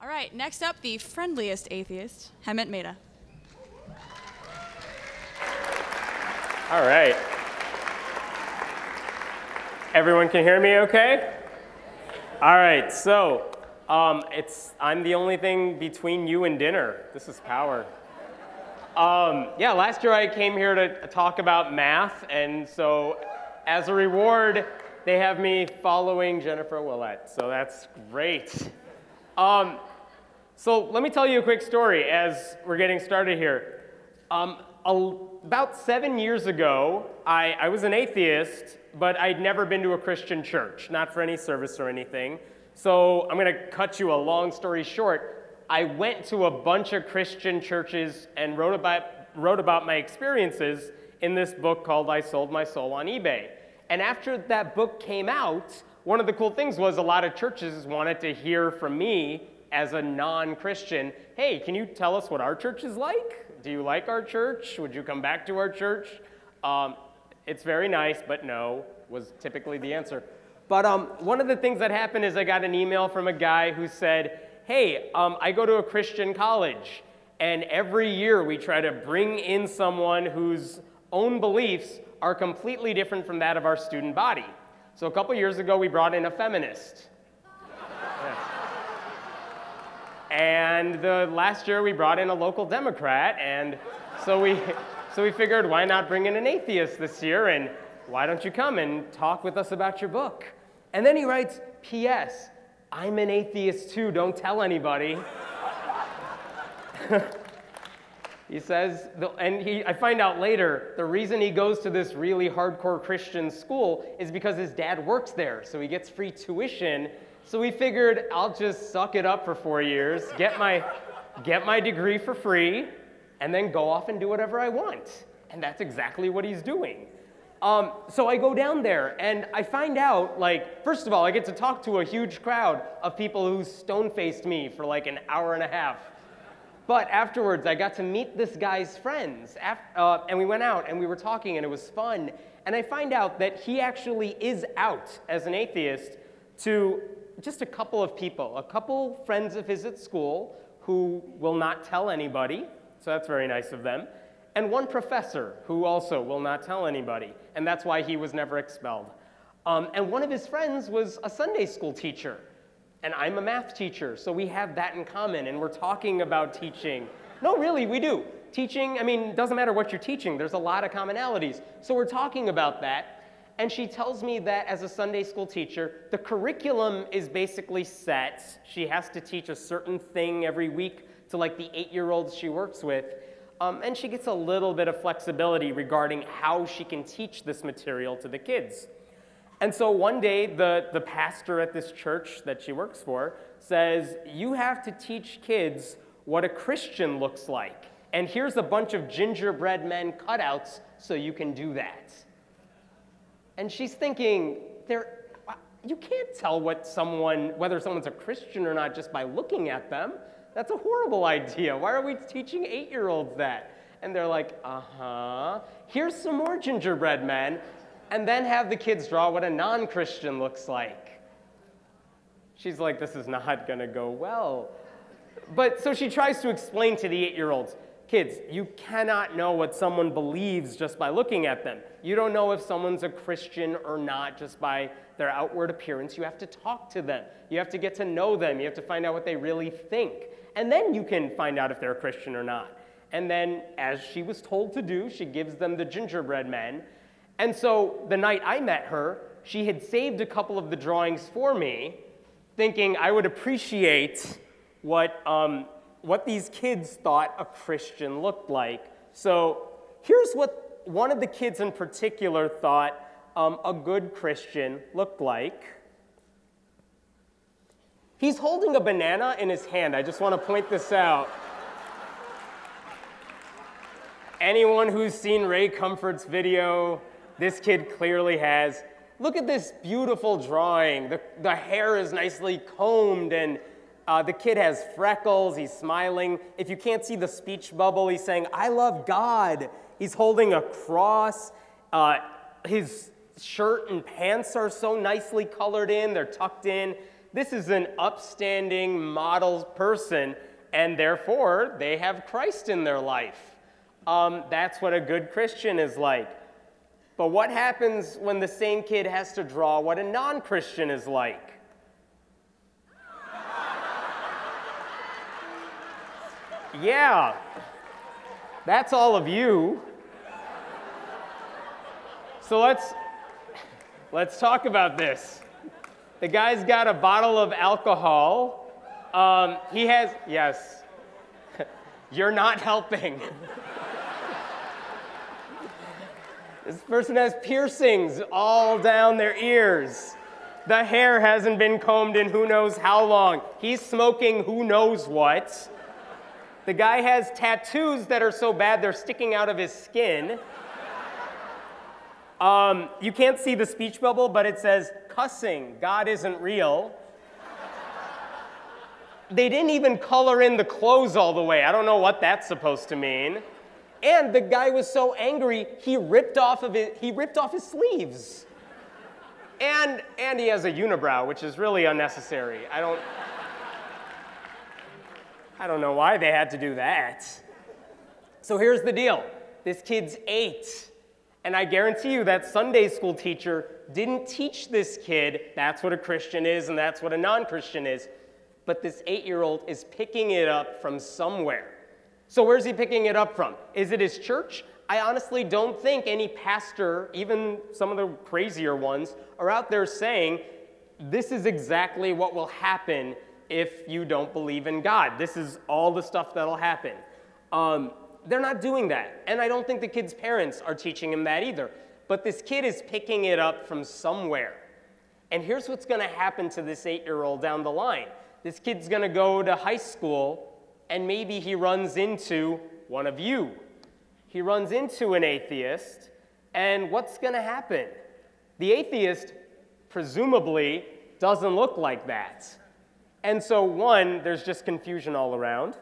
All right, next up, the friendliest atheist, Hemant Mehta. All right. Everyone can hear me okay? All right, so um, it's, I'm the only thing between you and dinner. This is power. Um, yeah, last year I came here to talk about math, and so as a reward, they have me following Jennifer Willett, so that's great. Um, so let me tell you a quick story as we're getting started here. Um, about seven years ago, I, I was an atheist, but I'd never been to a Christian church, not for any service or anything. So I'm going to cut you a long story short. I went to a bunch of Christian churches and wrote about, wrote about my experiences in this book called I Sold My Soul on eBay. And after that book came out, one of the cool things was a lot of churches wanted to hear from me as a non Christian hey, can you tell us what our church is like? Do you like our church? Would you come back to our church? Um, it's very nice, but no, was typically the answer. But um, one of the things that happened is I got an email from a guy who said, Hey, um, I go to a Christian college, and every year we try to bring in someone whose own beliefs are completely different from that of our student body. So a couple years ago, we brought in a feminist. And the last year we brought in a local Democrat, and so we, so we figured why not bring in an atheist this year, and why don't you come and talk with us about your book? And then he writes, P.S. I'm an atheist too, don't tell anybody. he says, and he, I find out later, the reason he goes to this really hardcore Christian school is because his dad works there, so he gets free tuition so we figured I'll just suck it up for four years, get my, get my degree for free, and then go off and do whatever I want. And that's exactly what he's doing. Um, so I go down there and I find out, like, first of all, I get to talk to a huge crowd of people who stone faced me for like an hour and a half. But afterwards, I got to meet this guy's friends. Uh, and we went out and we were talking and it was fun. And I find out that he actually is out as an atheist to just a couple of people, a couple friends of his at school who will not tell anybody, so that's very nice of them, and one professor who also will not tell anybody, and that's why he was never expelled. Um, and one of his friends was a Sunday school teacher, and I'm a math teacher, so we have that in common, and we're talking about teaching. No, really, we do. Teaching, I mean, doesn't matter what you're teaching, there's a lot of commonalities. So we're talking about that, and she tells me that as a Sunday school teacher, the curriculum is basically set. She has to teach a certain thing every week to like the eight year olds she works with. Um, and she gets a little bit of flexibility regarding how she can teach this material to the kids. And so one day, the, the pastor at this church that she works for says, You have to teach kids what a Christian looks like. And here's a bunch of gingerbread men cutouts so you can do that. And she's thinking, there, you can't tell what someone, whether someone's a Christian or not just by looking at them. That's a horrible idea. Why are we teaching eight year olds that? And they're like, uh huh. Here's some more gingerbread men. And then have the kids draw what a non Christian looks like. She's like, this is not going to go well. But so she tries to explain to the eight year olds Kids, you cannot know what someone believes just by looking at them. You don't know if someone's a Christian or not just by their outward appearance. You have to talk to them. You have to get to know them. You have to find out what they really think. And then you can find out if they're a Christian or not. And then, as she was told to do, she gives them the gingerbread men. And so the night I met her, she had saved a couple of the drawings for me, thinking I would appreciate what um, what these kids thought a Christian looked like. So here's what one of the kids in particular thought um, a good Christian looked like. He's holding a banana in his hand. I just want to point this out. Anyone who's seen Ray Comfort's video, this kid clearly has. Look at this beautiful drawing. The, the hair is nicely combed and uh, the kid has freckles, he's smiling. If you can't see the speech bubble, he's saying, I love God. He's holding a cross. Uh, his shirt and pants are so nicely colored in, they're tucked in. this is an upstanding model person, and therefore they have Christ in their life. Um, that's what a good Christian is like. But what happens when the same kid has to draw what a non Christian is like? yeah, that's all of you. So let's, let's talk about this. The guy's got a bottle of alcohol. Um, he has, yes, you're not helping. this person has piercings all down their ears. The hair hasn't been combed in who knows how long. He's smoking who knows what. The guy has tattoos that are so bad they're sticking out of his skin. Um, you can't see the speech bubble, but it says, cussing, God isn't real. they didn't even color in the clothes all the way. I don't know what that's supposed to mean. And the guy was so angry, he ripped off of it, he ripped off his sleeves. And, and he has a unibrow, which is really unnecessary. I don't, I don't know why they had to do that. So here's the deal. This kid's eight. And I guarantee you that Sunday school teacher didn't teach this kid that's what a Christian is and that's what a non Christian is. But this eight year old is picking it up from somewhere. So, where's he picking it up from? Is it his church? I honestly don't think any pastor, even some of the crazier ones, are out there saying, this is exactly what will happen if you don't believe in God. This is all the stuff that'll happen. Um, they're not doing that. And I don't think the kid's parents are teaching him that either. But this kid is picking it up from somewhere. And here's what's going to happen to this eight year old down the line this kid's going to go to high school, and maybe he runs into one of you. He runs into an atheist, and what's going to happen? The atheist, presumably, doesn't look like that. And so, one, there's just confusion all around.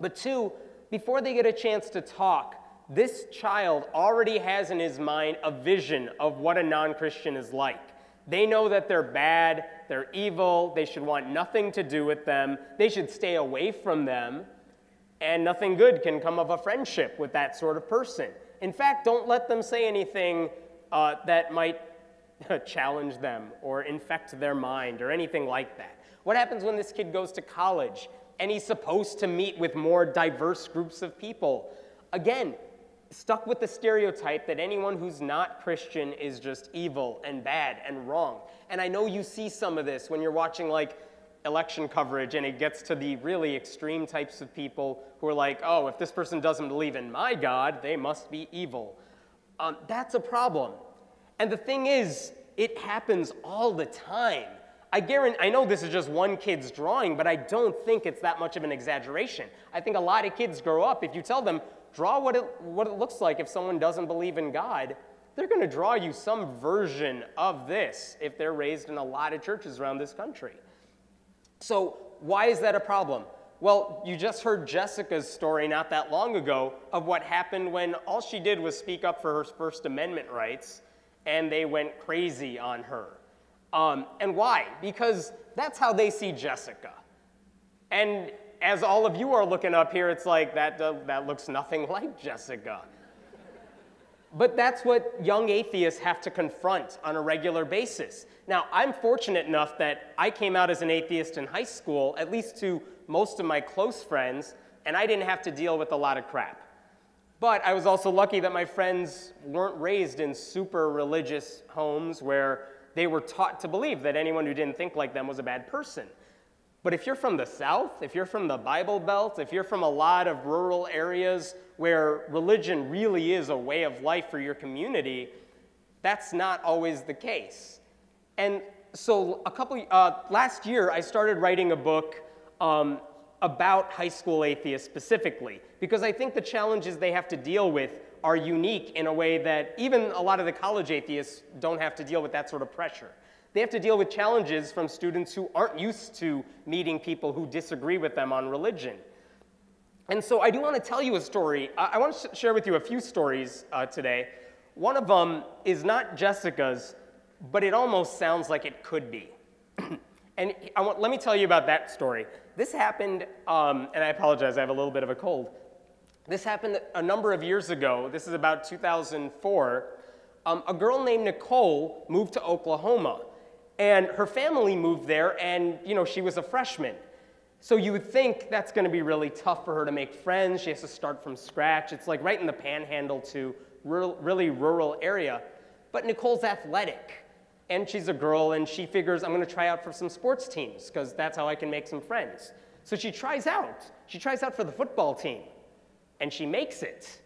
But two, before they get a chance to talk, this child already has in his mind a vision of what a non Christian is like. They know that they're bad, they're evil, they should want nothing to do with them, they should stay away from them, and nothing good can come of a friendship with that sort of person. In fact, don't let them say anything uh, that might challenge them or infect their mind or anything like that. What happens when this kid goes to college and he's supposed to meet with more diverse groups of people. Again, stuck with the stereotype that anyone who's not Christian is just evil and bad and wrong. And I know you see some of this when you're watching like election coverage and it gets to the really extreme types of people who are like, oh, if this person doesn't believe in my God, they must be evil. Um, that's a problem. And the thing is, it happens all the time. I guarantee, I know this is just one kid's drawing, but I don't think it's that much of an exaggeration. I think a lot of kids grow up, if you tell them, draw what it, what it looks like if someone doesn't believe in God, they're going to draw you some version of this if they're raised in a lot of churches around this country. So, why is that a problem? Well, you just heard Jessica's story not that long ago of what happened when all she did was speak up for her First Amendment rights and they went crazy on her. Um, and why? Because that's how they see Jessica. And as all of you are looking up here, it's like, that, uh, that looks nothing like Jessica. But that's what young atheists have to confront on a regular basis. Now, I'm fortunate enough that I came out as an atheist in high school, at least to most of my close friends, and I didn't have to deal with a lot of crap. But I was also lucky that my friends weren't raised in super religious homes where they were taught to believe that anyone who didn't think like them was a bad person. But if you're from the South, if you're from the Bible Belt, if you're from a lot of rural areas where religion really is a way of life for your community, that's not always the case. And so, a couple uh, last year, I started writing a book um, about high school atheists specifically because I think the challenges they have to deal with are unique in a way that even a lot of the college atheists don't have to deal with that sort of pressure. They have to deal with challenges from students who aren't used to meeting people who disagree with them on religion. And so I do want to tell you a story. I, want to share with you a few stories uh, today. One of them is not Jessica's, but it almost sounds like it could be. And I want, let me tell you about that story. This happened, um, and I apologize, I have a little bit of a cold. This happened a number of years ago. This is about 2004. Um, a girl named Nicole moved to Oklahoma, and her family moved there, and you know she was a freshman. So you would think that's going to be really tough for her to make friends. She has to start from scratch. It's like right in the panhandle to really rural area. But Nicole's athletic, and she's a girl, and she figures I'm going to try out for some sports teams because that's how I can make some friends. So she tries out. She tries out for the football team, and she makes it.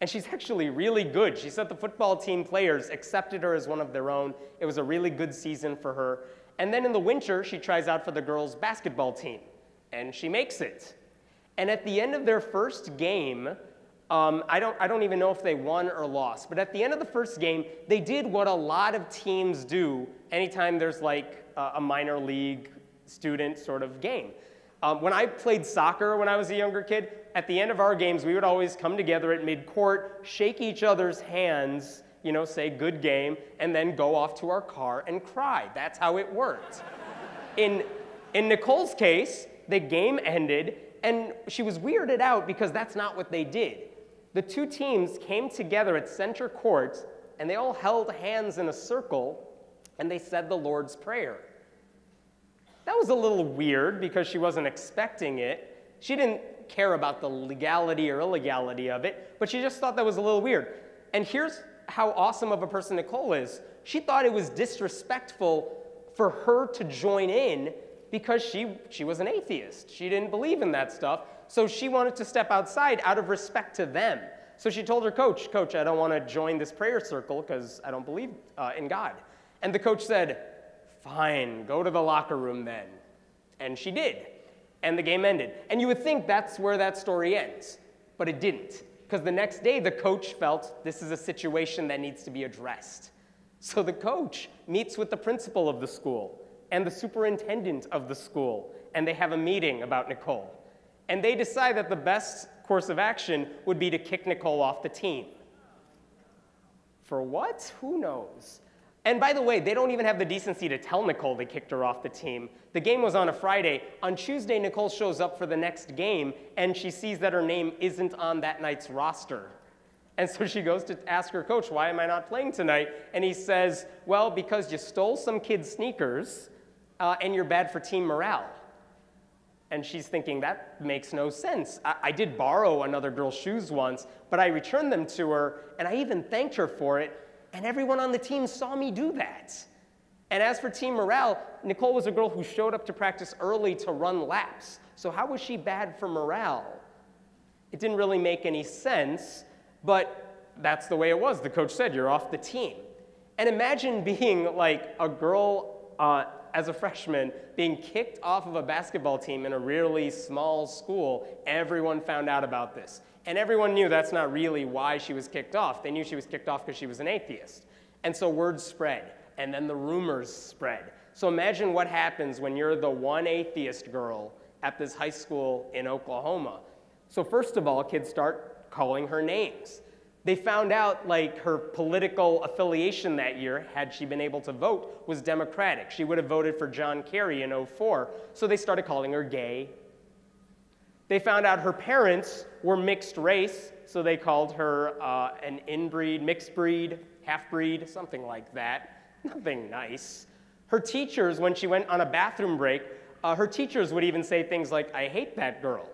And she's actually really good. She said the football team players accepted her as one of their own. It was a really good season for her. And then in the winter, she tries out for the girls' basketball team and she makes it. And at the end of their first game, um, I, don't, I don't even know if they won or lost, but at the end of the first game, they did what a lot of teams do anytime there's like a, a minor league student sort of game. Um, when I played soccer when I was a younger kid, at the end of our games, we would always come together at mid-court, shake each other's hands, you know, say good game, and then go off to our car and cry. That's how it worked. in, in Nicole's case, the game ended, and she was weirded out because that's not what they did. The two teams came together at center court, and they all held hands in a circle, and they said the Lord's Prayer. That was a little weird because she wasn't expecting it. She didn't care about the legality or illegality of it, but she just thought that was a little weird. And here's how awesome of a person Nicole is. She thought it was disrespectful for her to join in because she, she was an atheist. She didn't believe in that stuff. So she wanted to step outside out of respect to them. So she told her coach, Coach, I don't want to join this prayer circle because I don't believe uh, in God. And the coach said, Fine, go to the locker room then. And she did. And the game ended. And you would think that's where that story ends, but it didn't. Because the next day, the coach felt this is a situation that needs to be addressed. So the coach meets with the principal of the school and the superintendent of the school, and they have a meeting about Nicole. And they decide that the best course of action would be to kick Nicole off the team. For what? Who knows? And by the way, they don't even have the decency to tell Nicole they kicked her off the team. The game was on a Friday. On Tuesday, Nicole shows up for the next game, and she sees that her name isn't on that night's roster. And so she goes to ask her coach, Why am I not playing tonight? And he says, Well, because you stole some kid's sneakers uh, and you're bad for team morale. And she's thinking, that makes no sense. I, I did borrow another girl's shoes once, but I returned them to her, and I even thanked her for it, and everyone on the team saw me do that. And as for team morale, Nicole was a girl who showed up to practice early to run laps. So how was she bad for morale? It didn't really make any sense, but that's the way it was. The coach said, you're off the team. And imagine being like a girl uh, as a freshman being kicked off of a basketball team in a really small school, everyone found out about this. And everyone knew that's not really why she was kicked off. They knew she was kicked off because she was an atheist. And so word spread, and then the rumors spread. So imagine what happens when you're the one atheist girl at this high school in Oklahoma. So, first of all, kids start calling her names. They found out like her political affiliation that year, had she been able to vote, was Democratic. She would have voted for John Kerry in 04, so they started calling her gay. They found out her parents were mixed race, so they called her uh, an inbreed, mixed breed, half breed, something like that. Nothing nice. Her teachers, when she went on a bathroom break, uh, her teachers would even say things like, I hate that girl.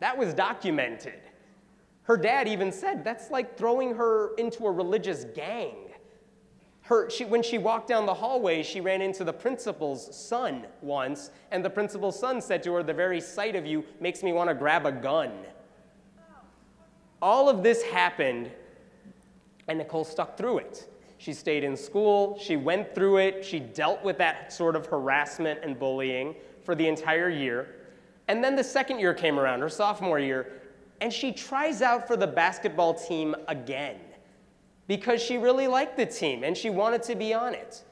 That was documented. Her dad even said that's like throwing her into a religious gang. Her, she, when she walked down the hallway, she ran into the principal's son once, and the principal's son said to her, The very sight of you makes me want to grab a gun. All of this happened, and Nicole stuck through it. She stayed in school, she went through it, she dealt with that sort of harassment and bullying for the entire year. And then the second year came around, her sophomore year, and she tries out for the basketball team again because she really liked the team and she wanted to be on it.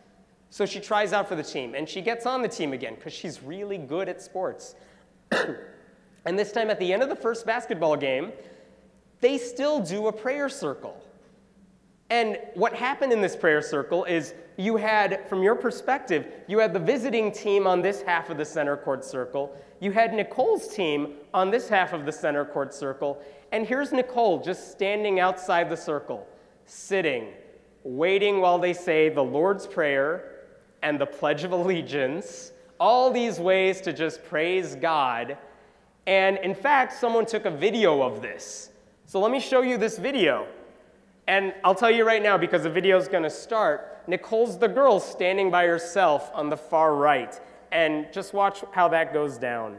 So she tries out for the team and she gets on the team again because she's really good at sports. and this time at the end of the first basketball game, they still do a prayer circle. And what happened in this prayer circle is you had, from your perspective, you had the visiting team on this half of the center court circle, you had Nicole's team on this half of the center court circle, and here's Nicole just standing outside the circle, sitting, waiting while they say the Lord's Prayer and the Pledge of Allegiance, all these ways to just praise God. And in fact, someone took a video of this. So let me show you this video. And I'll tell you right now, because the video is going to start, Nicole's the girl standing by herself on the far right. And just watch how that goes down.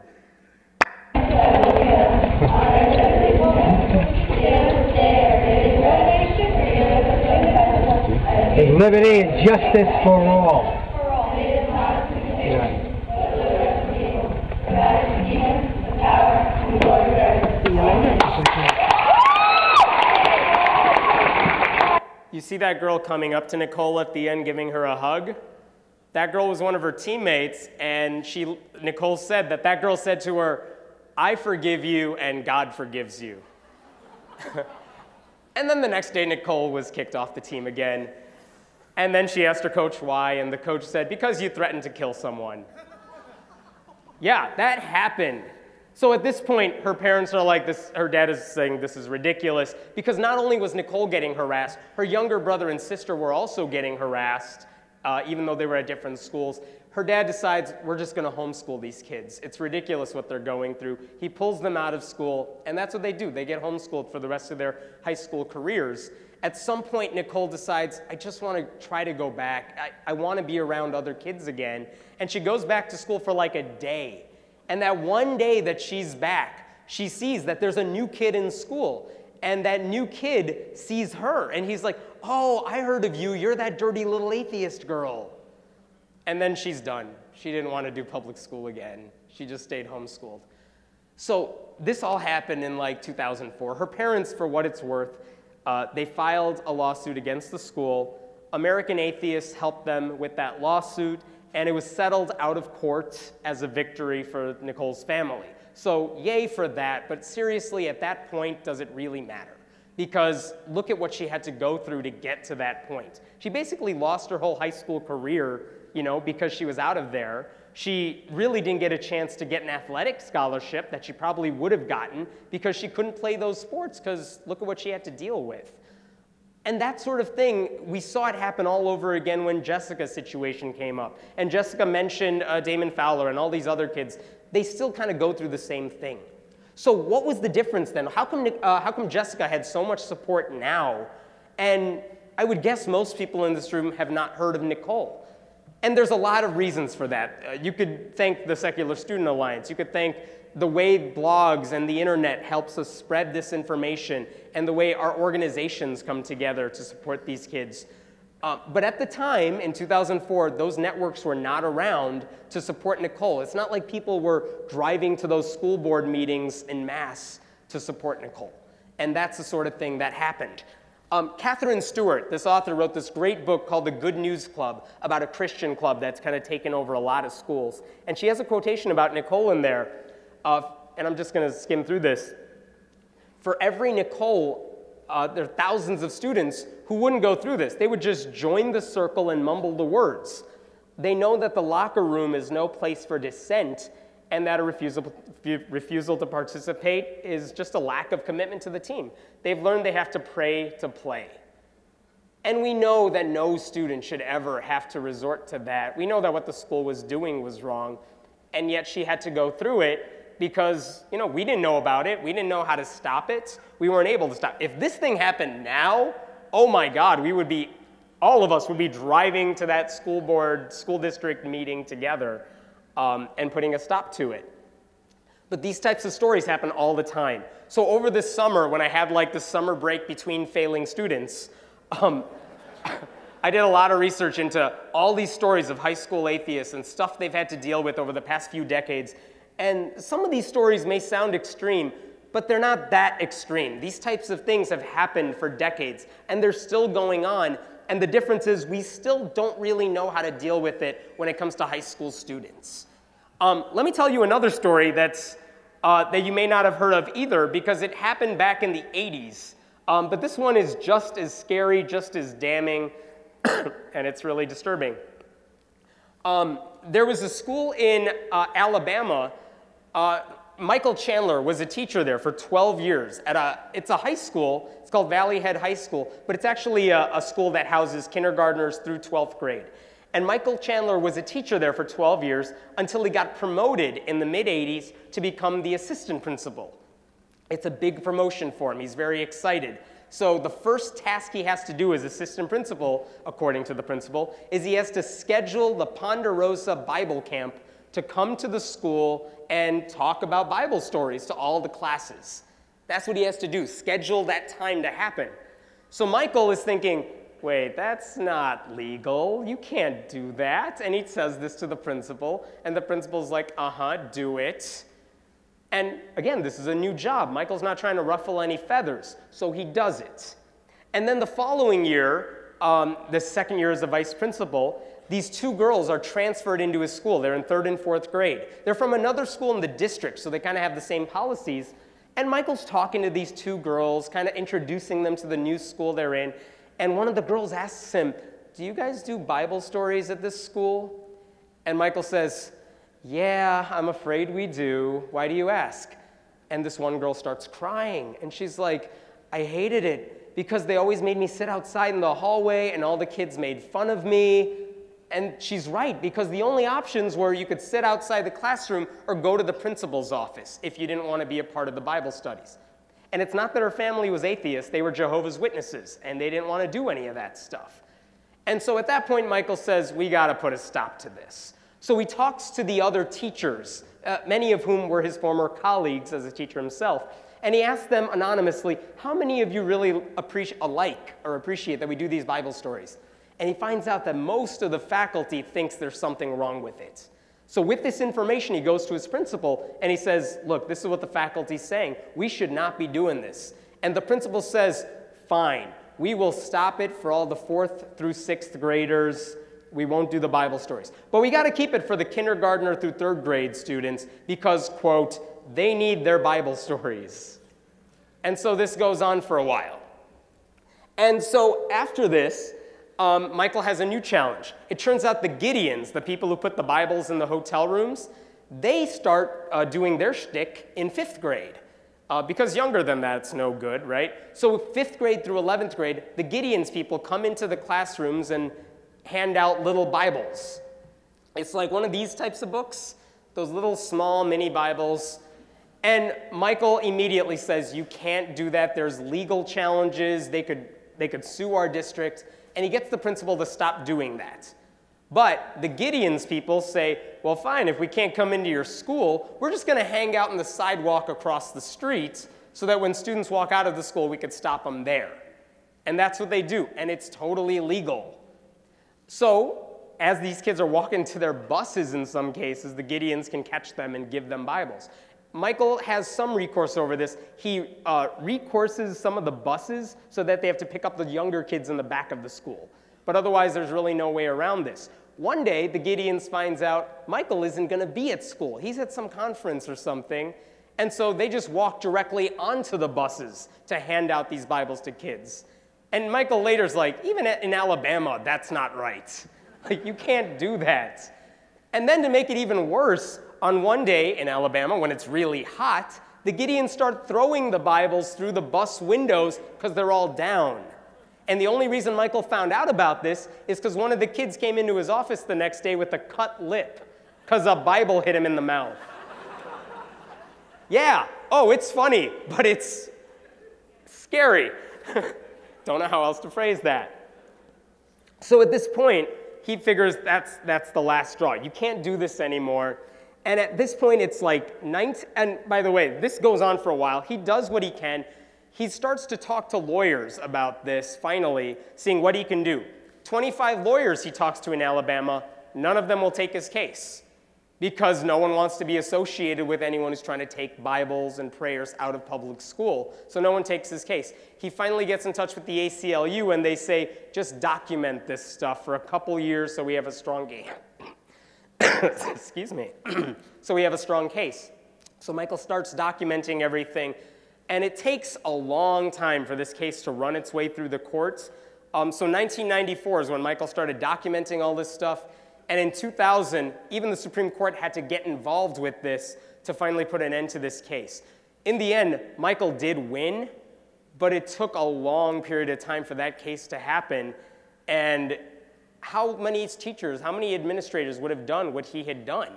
Liberty and justice for all. You see that girl coming up to Nicole at the end, giving her a hug? That girl was one of her teammates, and she, Nicole said that that girl said to her, I forgive you and God forgives you. and then the next day, Nicole was kicked off the team again. And then she asked her coach why, and the coach said, Because you threatened to kill someone. yeah, that happened. So at this point, her parents are like, this, her dad is saying this is ridiculous because not only was Nicole getting harassed, her younger brother and sister were also getting harassed, uh, even though they were at different schools. Her dad decides, we're just going to homeschool these kids. It's ridiculous what they're going through. He pulls them out of school, and that's what they do. They get homeschooled for the rest of their high school careers. At some point, Nicole decides, I just want to try to go back. I, I want to be around other kids again. And she goes back to school for like a day. And that one day that she's back, she sees that there's a new kid in school. And that new kid sees her. And he's like, Oh, I heard of you. You're that dirty little atheist girl. And then she's done. She didn't want to do public school again. She just stayed homeschooled. So this all happened in like 2004. Her parents, for what it's worth, uh, they filed a lawsuit against the school. American Atheists helped them with that lawsuit, and it was settled out of court as a victory for Nicole's family. So, yay for that, but seriously, at that point, does it really matter? Because look at what she had to go through to get to that point. She basically lost her whole high school career, you know, because she was out of there. She really didn't get a chance to get an athletic scholarship that she probably would have gotten because she couldn't play those sports because look at what she had to deal with. And that sort of thing, we saw it happen all over again when Jessica's situation came up. And Jessica mentioned uh, Damon Fowler and all these other kids. They still kind of go through the same thing. So, what was the difference then? How come, uh, how come Jessica had so much support now? And I would guess most people in this room have not heard of Nicole. And there's a lot of reasons for that. Uh, you could thank the Secular Student Alliance. You could thank the way blogs and the internet helps us spread this information and the way our organizations come together to support these kids. Uh, but at the time, in 2004, those networks were not around to support Nicole. It's not like people were driving to those school board meetings in mass to support Nicole. And that's the sort of thing that happened. Um, Katherine Stewart, this author, wrote this great book called The Good News Club about a Christian club that's kind of taken over a lot of schools. And she has a quotation about Nicole in there uh, and I'm just going to skim through this. For every Nicole, uh, there are thousands of students who wouldn't go through this. They would just join the circle and mumble the words. They know that the locker room is no place for dissent and that a refusal, refusal to participate is just a lack of commitment to the team. They've learned they have to pray to play. And we know that no student should ever have to resort to that. We know that what the school was doing was wrong, and yet she had to go through it because you know we didn't know about it. We didn't know how to stop it. We weren't able to stop. If this thing happened now, oh my God, we would be, all of us would be driving to that school board, school district meeting together um, and putting a stop to it. But these types of stories happen all the time. So over this summer, when I had like the summer break between failing students, um, I did a lot of research into all these stories of high school atheists and stuff they've had to deal with over the past few decades and some of these stories may sound extreme, but they're not that extreme. These types of things have happened for decades, and they're still going on. And the difference is we still don't really know how to deal with it when it comes to high school students. Um, let me tell you another story that's, uh, that you may not have heard of either, because it happened back in the 80s. Um, but this one is just as scary, just as damning, and it's really disturbing. Um, there was a school in uh, Alabama. Uh, Michael Chandler was a teacher there for 12 years. At a, it's a high school. It's called Valley Head High School, but it's actually a, a school that houses kindergartners through 12th grade. And Michael Chandler was a teacher there for 12 years until he got promoted in the mid 80s to become the assistant principal. It's a big promotion for him. He's very excited. So the first task he has to do as assistant principal, according to the principal, is he has to schedule the Ponderosa Bible Camp to come to the school and talk about Bible stories to all the classes. That's what he has to do, schedule that time to happen. So Michael is thinking, wait, that's not legal. You can't do that. And he says this to the principal, and the principal's like, uh huh, do it. And again, this is a new job. Michael's not trying to ruffle any feathers, so he does it. And then the following year, um, the second year as a vice principal, these two girls are transferred into his school. They're in third and fourth grade. They're from another school in the district, so they kind of have the same policies. And Michael's talking to these two girls, kind of introducing them to the new school they're in. And one of the girls asks him, Do you guys do Bible stories at this school? And Michael says, Yeah, I'm afraid we do. Why do you ask? And this one girl starts crying. And she's like, I hated it because they always made me sit outside in the hallway and all the kids made fun of me. And she's right because the only options were you could sit outside the classroom or go to the principal's office if you didn't want to be a part of the Bible studies. And it's not that her family was atheists, they were Jehovah's Witnesses, and they didn't want to do any of that stuff. And so at that point, Michael says, We got to put a stop to this. So he talks to the other teachers, uh, many of whom were his former colleagues as a teacher himself, and he asks them anonymously, How many of you really appreciate, alike or appreciate that we do these Bible stories? And he finds out that most of the faculty thinks there's something wrong with it. So, with this information, he goes to his principal and he says, Look, this is what the faculty's saying. We should not be doing this. And the principal says, Fine, we will stop it for all the fourth through sixth graders. We won't do the Bible stories. But we got to keep it for the kindergartner through third grade students because, quote, they need their Bible stories. And so this goes on for a while. And so after this, um, Michael has a new challenge. It turns out the Gideons, the people who put the Bibles in the hotel rooms, they start uh, doing their shtick in fifth grade. Uh, because younger than that, it's no good, right? So, fifth grade through 11th grade, the Gideons people come into the classrooms and hand out little Bibles. It's like one of these types of books, those little small mini Bibles. And Michael immediately says, You can't do that. There's legal challenges. They could, they could sue our district and he gets the principal to stop doing that. But the Gideons people say, well, fine, if we can't come into your school, we're just going to hang out on the sidewalk across the street so that when students walk out of the school, we could stop them there. And that's what they do, and it's totally legal. So, as these kids are walking to their buses in some cases, the Gideons can catch them and give them Bibles. Michael has some recourse over this. He uh, recourses some of the buses so that they have to pick up the younger kids in the back of the school. But otherwise, there's really no way around this. One day, the Gideons finds out Michael isn't going to be at school. He's at some conference or something. And so they just walk directly onto the buses to hand out these Bibles to kids. And Michael later's like, even in Alabama, that's not right. Like, you can't do that. And then to make it even worse, on one day in Alabama when it's really hot, the Gideons start throwing the Bibles through the bus windows because they're all down. And the only reason Michael found out about this is because one of the kids came into his office the next day with a cut lip because a Bible hit him in the mouth. yeah, oh, it's funny, but it's scary. Don't know how else to phrase that. So at this point, he figures that's, that's the last straw. You can't do this anymore. And at this point, it's like 19, and by the way, this goes on for a while. He does what he can. He starts to talk to lawyers about this, finally, seeing what he can do. 25 lawyers he talks to in Alabama, none of them will take his case because no one wants to be associated with anyone who's trying to take Bibles and prayers out of public school. So no one takes his case. He finally gets in touch with the ACLU and they say, just document this stuff for a couple years so we have a strong game. Excuse me. so we have a strong case. So Michael starts documenting everything. And it takes a long time for this case to run its way through the courts. Um, so 1994 is when Michael started documenting all this stuff. And in 2000, even the Supreme Court had to get involved with this to finally put an end to this case. In the end, Michael did win, but it took a long period of time for that case to happen. And how many teachers, how many administrators would have done what he had done?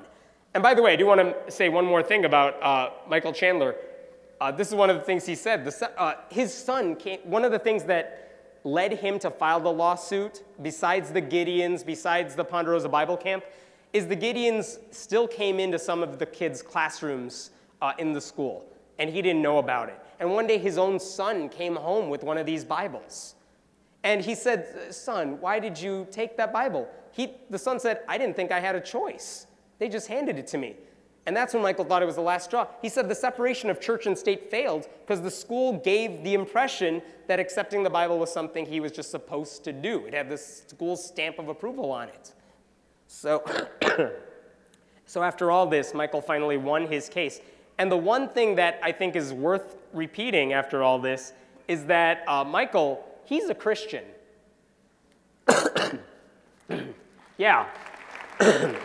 And by the way, I do want to say one more thing about uh, Michael Chandler. Uh, this is one of the things he said. The, uh, his son came, one of the things that led him to file the lawsuit, besides the Gideons, besides the Ponderosa Bible Camp, is the Gideons still came into some of the kids' classrooms uh, in the school, and he didn't know about it. And one day his own son came home with one of these Bibles. And he said, Son, why did you take that Bible? He, the son said, I didn't think I had a choice. They just handed it to me. And that's when Michael thought it was the last straw. He said the separation of church and state failed because the school gave the impression that accepting the Bible was something he was just supposed to do. It had the school's stamp of approval on it. So, so after all this, Michael finally won his case. And the one thing that I think is worth repeating after all this is that uh, Michael, he's a Christian. yeah.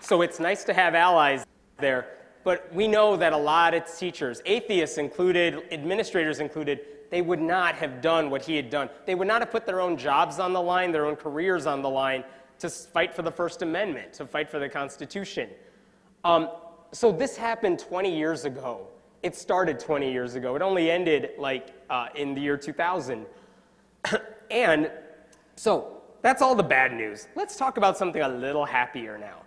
So it's nice to have allies there, but we know that a lot of teachers, atheists included, administrators included, they would not have done what he had done. They would not have put their own jobs on the line, their own careers on the line to fight for the First Amendment, to fight for the Constitution. Um, so this happened 20 years ago. It started 20 years ago. It only ended like uh, in the year 2000. and so that's all the bad news. Let's talk about something a little happier now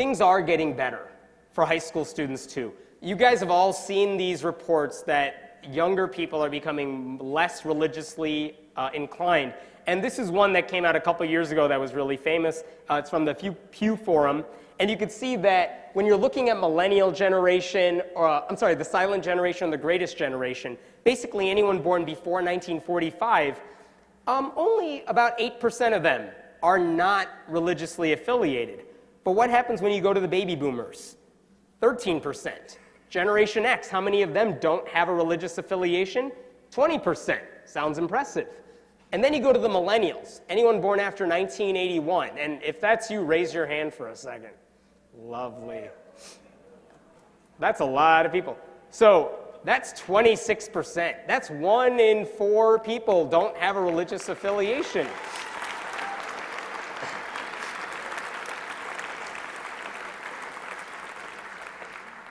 things are getting better for high school students too. You guys have all seen these reports that younger people are becoming less religiously uh, inclined. And this is one that came out a couple years ago that was really famous. Uh, it's from the Pew, Pew Forum. And you can see that when you're looking at millennial generation, or uh, I'm sorry, the silent generation, the greatest generation, basically anyone born before 1945, um, only about 8% of them are not religiously affiliated. But what happens when you go to the baby boomers? 13%. Generation X, how many of them don't have a religious affiliation? 20%. Sounds impressive. And then you go to the millennials, anyone born after 1981. And if that's you, raise your hand for a second. Lovely. That's a lot of people. So that's 26%. That's one in four people don't have a religious affiliation.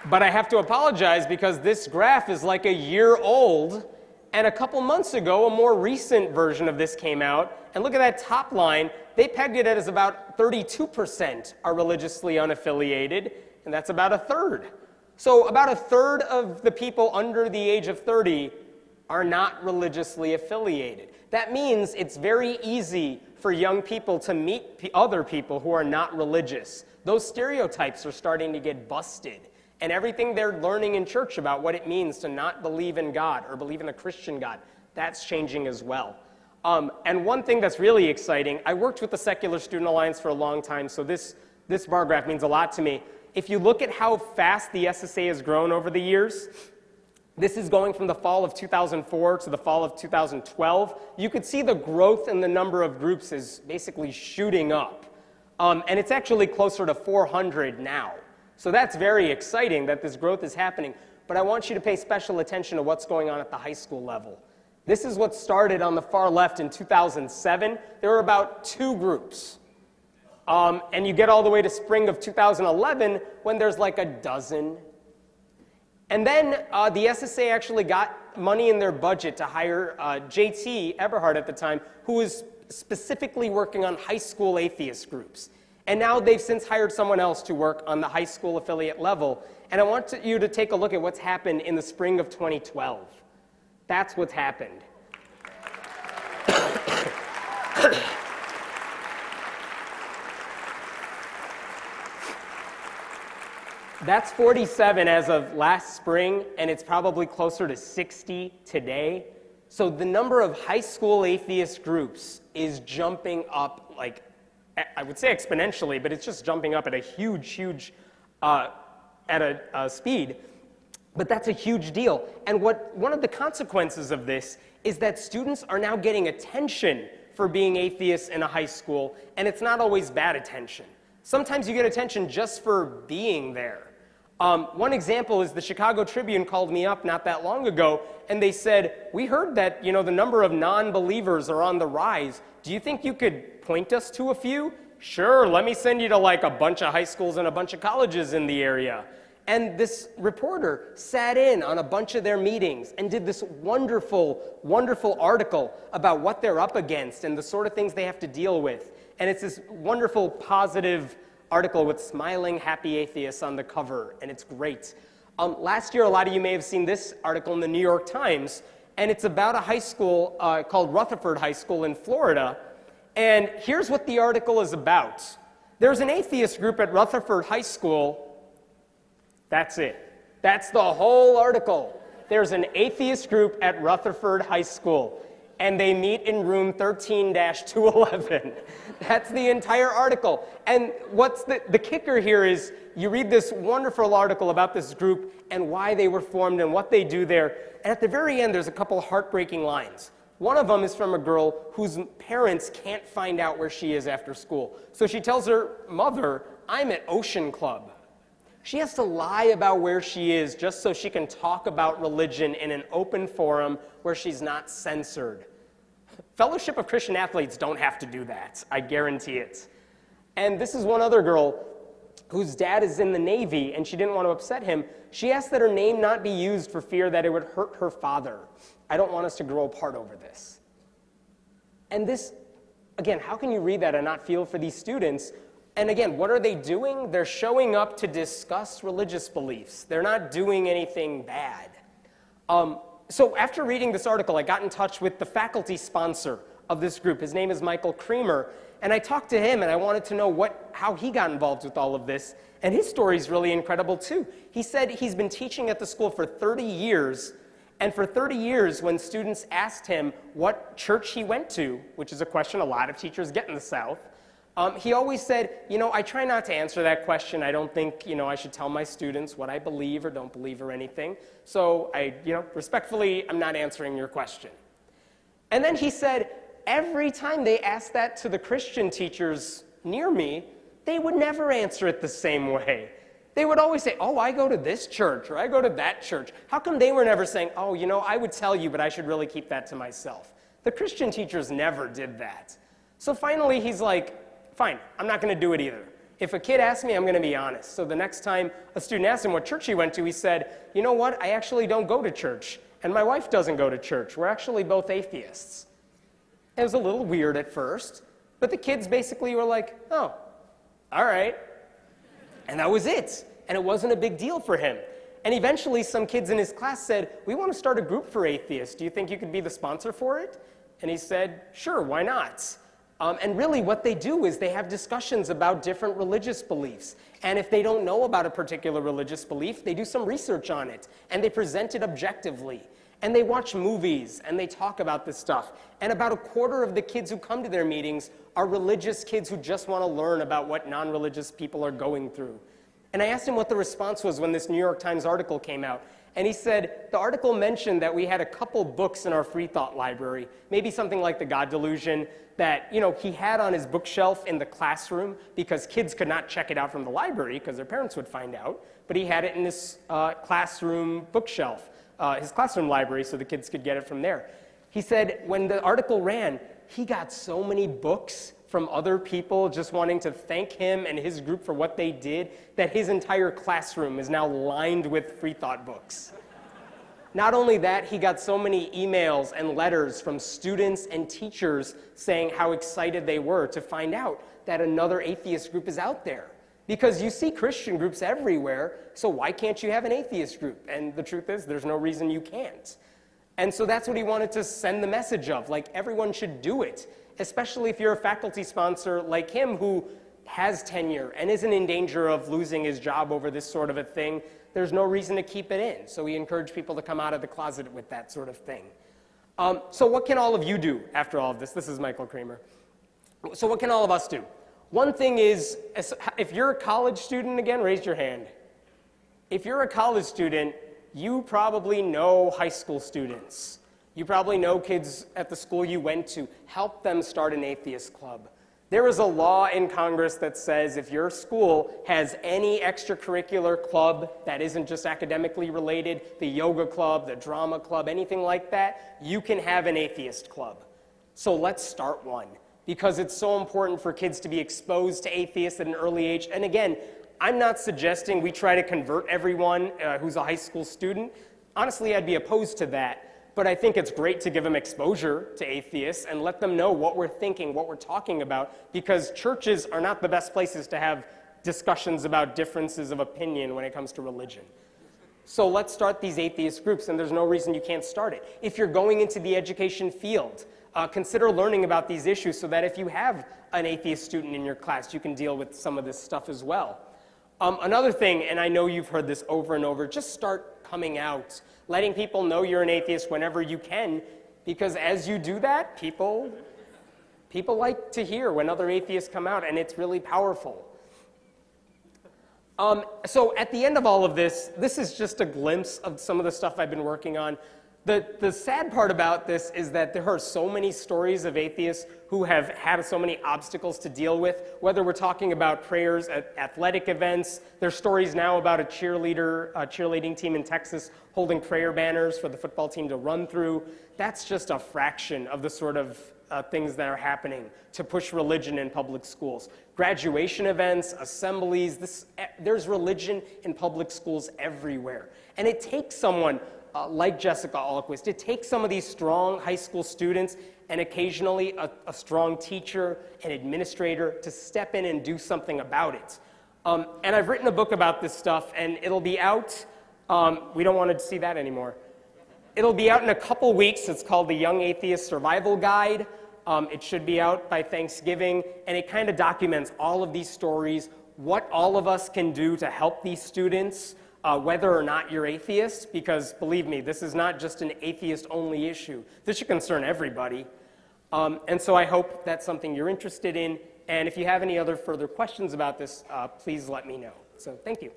But I have to apologize because this graph is like a year old, and a couple months ago, a more recent version of this came out. And look at that top line. They pegged it as about 32% are religiously unaffiliated, and that's about a third. So, about a third of the people under the age of 30 are not religiously affiliated. That means it's very easy for young people to meet other people who are not religious. Those stereotypes are starting to get busted and everything they're learning in church about what it means to not believe in God or believe in a Christian God, that's changing as well. Um, and one thing that's really exciting, I worked with the Secular Student Alliance for a long time, so this, this bar graph means a lot to me. If you look at how fast the SSA has grown over the years, this is going from the fall of 2004 to the fall of 2012. You could see the growth in the number of groups is basically shooting up. Um, and it's actually closer to 400 now. So that's very exciting that this growth is happening. But I want you to pay special attention to what's going on at the high school level. This is what started on the far left in 2007. There were about two groups. Um, and you get all the way to spring of 2011 when there's like a dozen. And then uh, the SSA actually got money in their budget to hire uh, JT Eberhard at the time, who was specifically working on high school atheist groups. And now they've since hired someone else to work on the high school affiliate level. And I want to, you to take a look at what's happened in the spring of 2012. That's what's happened. That's 47 as of last spring, and it's probably closer to 60 today. So the number of high school atheist groups is jumping up like I would say exponentially, but it's just jumping up at a huge, huge uh, at a, a speed. But that's a huge deal. And what, one of the consequences of this is that students are now getting attention for being atheists in a high school, and it's not always bad attention. Sometimes you get attention just for being there. Um, one example is the Chicago Tribune called me up not that long ago, and they said, "We heard that you know the number of non-believers are on the rise. Do you think you could point us to a few?" Sure, let me send you to like a bunch of high schools and a bunch of colleges in the area. And this reporter sat in on a bunch of their meetings and did this wonderful, wonderful article about what they're up against and the sort of things they have to deal with. And it's this wonderful, positive article with smiling, happy atheists on the cover, and it's great. Um, last year, a lot of you may have seen this article in the New York Times, and it's about a high school uh, called Rutherford High School in Florida. And here's what the article is about there's an atheist group at Rutherford High School that's it. That's the whole article. There's an atheist group at Rutherford High School, and they meet in room 13 211. That's the entire article. And what's the, the kicker here is you read this wonderful article about this group and why they were formed and what they do there. And at the very end, there's a couple heartbreaking lines. One of them is from a girl whose parents can't find out where she is after school. So she tells her mother, I'm at Ocean Club. She has to lie about where she is just so she can talk about religion in an open forum where she's not censored. Fellowship of Christian Athletes don't have to do that, I guarantee it. And this is one other girl whose dad is in the Navy and she didn't want to upset him. She asked that her name not be used for fear that it would hurt her father. I don't want us to grow apart over this. And this, again, how can you read that and not feel for these students and again, what are they doing? They're showing up to discuss religious beliefs. They're not doing anything bad. Um, so after reading this article, I got in touch with the faculty sponsor of this group. His name is Michael Kramer. And I talked to him and I wanted to know what, how he got involved with all of this. And his story is really incredible too. He said he's been teaching at the school for 30 years. And for 30 years, when students asked him what church he went to, which is a question a lot of teachers get in the South, um, he always said, you know, I try not to answer that question. I don't think, you know, I should tell my students what I believe or don't believe or anything. So I, you know, respectfully, I'm not answering your question. And then he said, every time they asked that to the Christian teachers near me, they would never answer it the same way. They would always say, Oh, I go to this church or I go to that church. How come they were never saying, Oh, you know, I would tell you, but I should really keep that to myself? The Christian teachers never did that. So finally, he's like, Fine, I'm not going to do it either. If a kid asks me, I'm going to be honest. So the next time a student asked him what church he went to, he said, You know what? I actually don't go to church. And my wife doesn't go to church. We're actually both atheists. It was a little weird at first, but the kids basically were like, Oh, all right. And that was it. And it wasn't a big deal for him. And eventually, some kids in his class said, We want to start a group for atheists. Do you think you could be the sponsor for it? And he said, Sure, why not? Um, and really, what they do is they have discussions about different religious beliefs. And if they don't know about a particular religious belief, they do some research on it and they present it objectively. And they watch movies and they talk about this stuff. And about a quarter of the kids who come to their meetings are religious kids who just want to learn about what non religious people are going through. And I asked him what the response was when this New York Times article came out. And he said, the article mentioned that we had a couple books in our free thought library, maybe something like The God Delusion, that you know, he had on his bookshelf in the classroom because kids could not check it out from the library because their parents would find out. But he had it in his uh, classroom bookshelf, uh, his classroom library, so the kids could get it from there. He said when the article ran, he got so many books from other people just wanting to thank him and his group for what they did that his entire classroom is now lined with free thought books. Not only that, he got so many emails and letters from students and teachers saying how excited they were to find out that another atheist group is out there. Because you see Christian groups everywhere, so why can't you have an atheist group? And the truth is, there's no reason you can't. And so that's what he wanted to send the message of like, everyone should do it especially if you're a faculty sponsor like him who has tenure and isn't in danger of losing his job over this sort of a thing, there's no reason to keep it in. So we encourage people to come out of the closet with that sort of thing. Um, so what can all of you do after all of this? This is Michael Kramer. So what can all of us do? One thing is, if you're a college student, again, raise your hand. If you're a college student, you probably know high school students. You probably know kids at the school you went to. Help them start an atheist club. There is a law in Congress that says if your school has any extracurricular club that isn't just academically related, the yoga club, the drama club, anything like that, you can have an atheist club. So let's start one because it's so important for kids to be exposed to atheists at an early age. And again, I'm not suggesting we try to convert everyone uh, who's a high school student. Honestly, I'd be opposed to that. But I think it's great to give them exposure to atheists and let them know what we're thinking, what we're talking about, because churches are not the best places to have discussions about differences of opinion when it comes to religion. So let's start these atheist groups, and there's no reason you can't start it. If you're going into the education field, uh, consider learning about these issues so that if you have an atheist student in your class, you can deal with some of this stuff as well. Um, another thing, and I know you've heard this over and over, just start coming out, letting people know you're an atheist whenever you can, because as you do that, people, people like to hear when other atheists come out, and it's really powerful. Um, so at the end of all of this, this is just a glimpse of some of the stuff I've been working on. The, the sad part about this is that there are so many stories of atheists who have had so many obstacles to deal with, whether we're talking about prayers at athletic events. There's stories now about a cheerleader, a cheerleading team in Texas holding prayer banners for the football team to run through. That's just a fraction of the sort of uh, things that are happening to push religion in public schools. Graduation events, assemblies, this, there's religion in public schools everywhere. And it takes someone uh, like Jessica Ahlquist, it takes some of these strong high school students and occasionally a, a strong teacher and administrator to step in and do something about it. Um, and I've written a book about this stuff, and it'll be out. Um, we don't want to see that anymore. It'll be out in a couple weeks. It's called the Young Atheist Survival Guide. Um, it should be out by Thanksgiving, and it kind of documents all of these stories, what all of us can do to help these students, uh, whether or not you're atheist, because believe me, this is not just an atheist only issue. This should concern everybody. Um, and so I hope that's something you're interested in. And if you have any other further questions about this, uh, please let me know. So thank you.